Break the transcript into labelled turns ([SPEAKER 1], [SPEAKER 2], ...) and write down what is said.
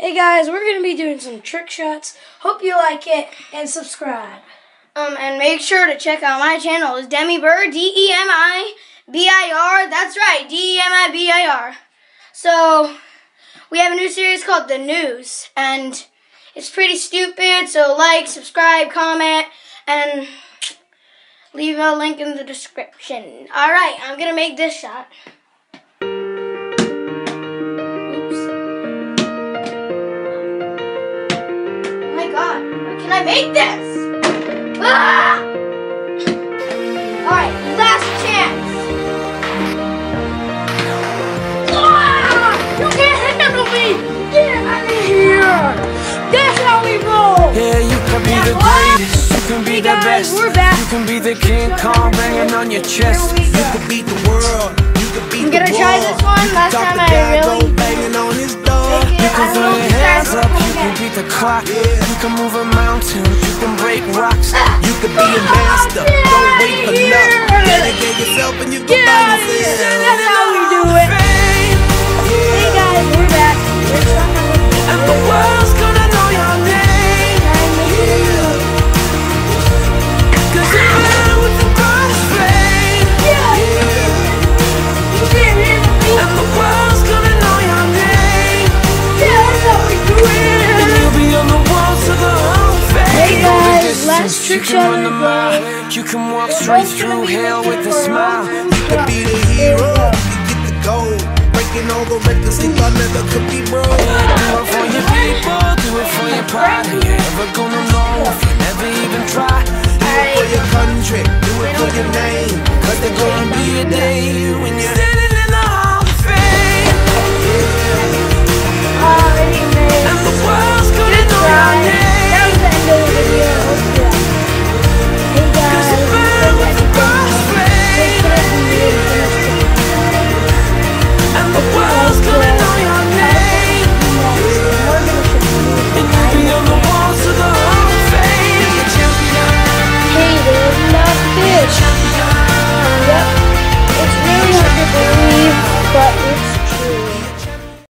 [SPEAKER 1] Hey guys, we're going to be doing some trick shots. Hope you like it and subscribe.
[SPEAKER 2] Um, and make sure to check out my channel. It's Demi Bird, D-E-M-I-B-I-R. That's right, D-E-M-I-B-I-R. So, we have a new series called The News, and it's pretty stupid, so like, subscribe, comment, and leave a link in the description. Alright, I'm gonna make this shot. Can I make this? Ah! Alright, last chance.
[SPEAKER 1] Ah! You can't handle me! Get out of here! That's how we roll!
[SPEAKER 3] Yeah, you can be the greatest, you can be
[SPEAKER 1] hey
[SPEAKER 3] the
[SPEAKER 1] guys,
[SPEAKER 3] best.
[SPEAKER 1] We're back.
[SPEAKER 3] You can be the King Kong banging on your chest.
[SPEAKER 4] You can beat the world.
[SPEAKER 3] Hands up, you can beat the clock. You can move a mountain, you can break rocks.
[SPEAKER 4] You can be a master. Don't wait for luck. Dedicate yourself and you can
[SPEAKER 1] Get
[SPEAKER 4] find
[SPEAKER 1] out of
[SPEAKER 4] yourself.
[SPEAKER 1] That's how we do it!
[SPEAKER 3] You can run the mile. You can walk straight through hell with a smile.
[SPEAKER 4] You can be the hero. You get the gold. Breaking all the records they thought never could be broke.
[SPEAKER 3] Do it for your people, do it for your pride.